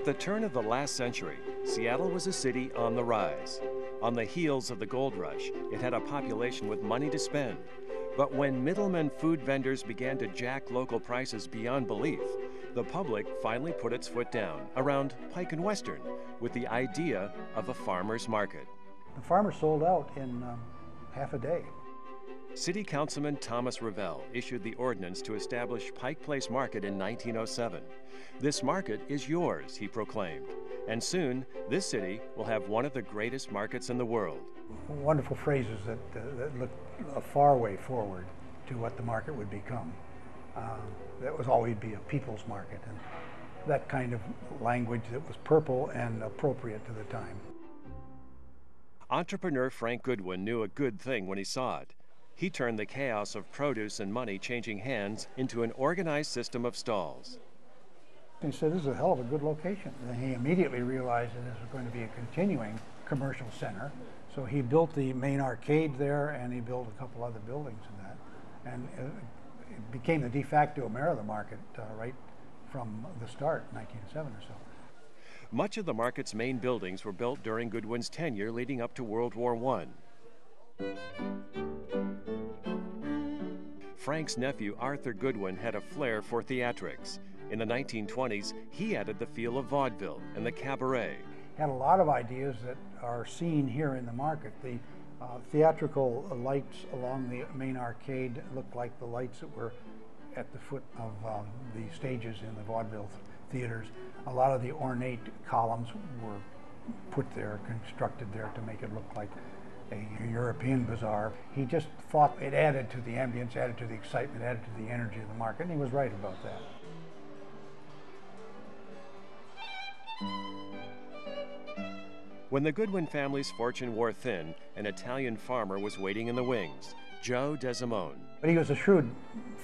At the turn of the last century, Seattle was a city on the rise. On the heels of the gold rush, it had a population with money to spend. But when middlemen food vendors began to jack local prices beyond belief, the public finally put its foot down around Pike and Western with the idea of a farmer's market. The farmer sold out in um, half a day. City Councilman Thomas Revelle issued the ordinance to establish Pike Place Market in 1907. This market is yours, he proclaimed. And soon, this city will have one of the greatest markets in the world. Wonderful phrases that, uh, that look a far way forward to what the market would become. Uh, that was always be a people's market, and that kind of language that was purple and appropriate to the time. Entrepreneur Frank Goodwin knew a good thing when he saw it. He turned the chaos of produce and money changing hands into an organized system of stalls. He said, this is a hell of a good location. And he immediately realized that this was going to be a continuing commercial center. So he built the main arcade there and he built a couple other buildings in that. And it became the de facto mayor of the market uh, right from the start, 1907 or so. Much of the market's main buildings were built during Goodwin's tenure leading up to World War I. Frank's nephew, Arthur Goodwin, had a flair for theatrics. In the 1920s, he added the feel of vaudeville and the cabaret. Had a lot of ideas that are seen here in the market. The uh, theatrical lights along the main arcade looked like the lights that were at the foot of um, the stages in the vaudeville theaters. A lot of the ornate columns were put there, constructed there to make it look like a European bazaar. He just thought it added to the ambience, added to the excitement, added to the energy of the market, and he was right about that. When the Goodwin family's fortune wore thin, an Italian farmer was waiting in the wings, Joe DeSimone. But he was a shrewd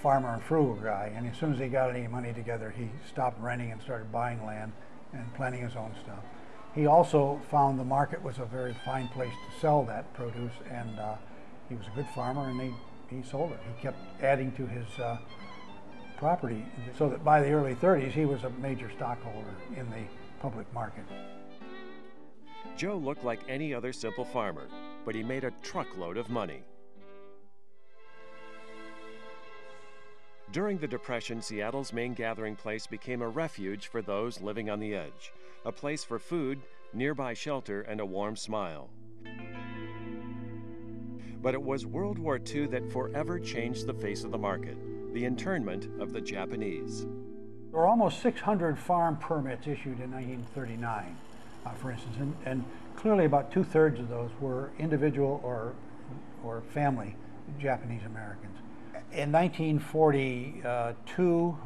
farmer and frugal guy, and as soon as he got any money together, he stopped renting and started buying land and planting his own stuff. He also found the market was a very fine place to sell that produce, and uh, he was a good farmer, and he, he sold it. He kept adding to his uh, property, so that by the early 30s, he was a major stockholder in the public market. Joe looked like any other simple farmer, but he made a truckload of money. During the Depression, Seattle's main gathering place became a refuge for those living on the edge, a place for food, nearby shelter, and a warm smile. But it was World War II that forever changed the face of the market, the internment of the Japanese. There were almost 600 farm permits issued in 1939, uh, for instance, and, and clearly about two-thirds of those were individual or, or family Japanese Americans in 1942,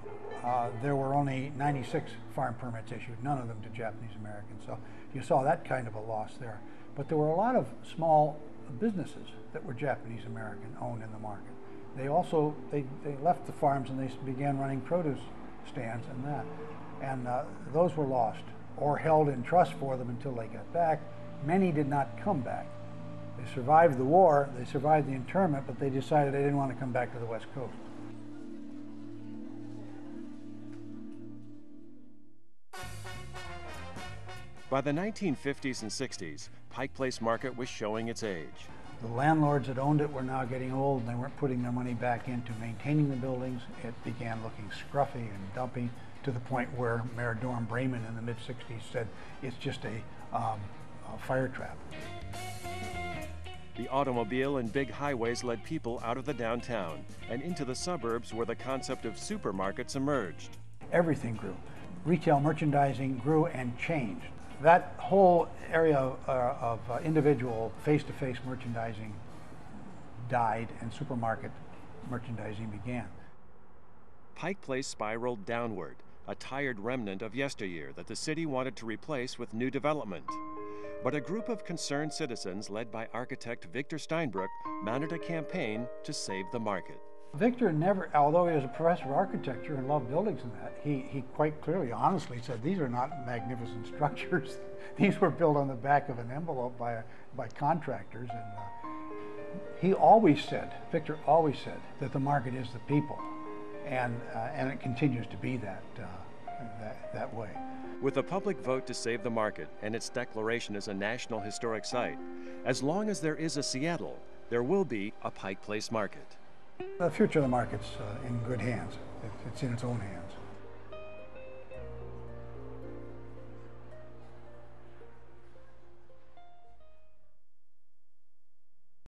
uh, there were only 96 farm permits issued, none of them to Japanese Americans. So you saw that kind of a loss there. But there were a lot of small businesses that were Japanese American owned in the market. They also, they, they left the farms and they began running produce stands and that. And uh, those were lost or held in trust for them until they got back. Many did not come back. They survived the war, they survived the internment, but they decided they didn't want to come back to the West Coast. By the 1950s and 60s, Pike Place Market was showing its age. The landlords that owned it were now getting old and they weren't putting their money back into maintaining the buildings. It began looking scruffy and dumpy to the point where Mayor Dorm Braman in the mid 60s said it's just a, um, a fire trap. The automobile and big highways led people out of the downtown and into the suburbs where the concept of supermarkets emerged. Everything grew. Retail merchandising grew and changed. That whole area of, uh, of uh, individual face-to-face -face merchandising died and supermarket merchandising began. Pike Place spiraled downward, a tired remnant of yesteryear that the city wanted to replace with new development. But a group of concerned citizens, led by architect Victor Steinbrueck, mounted a campaign to save the market. Victor never, although he was a professor of architecture and loved buildings and that, he, he quite clearly, honestly said, these are not magnificent structures. these were built on the back of an envelope by, by contractors. And uh, he always said, Victor always said, that the market is the people. And, uh, and it continues to be that, uh, that, that way. With a public vote to save the market and its declaration as a National Historic Site, as long as there is a Seattle, there will be a Pike Place Market. The future of the market's uh, in good hands. It's in its own hands.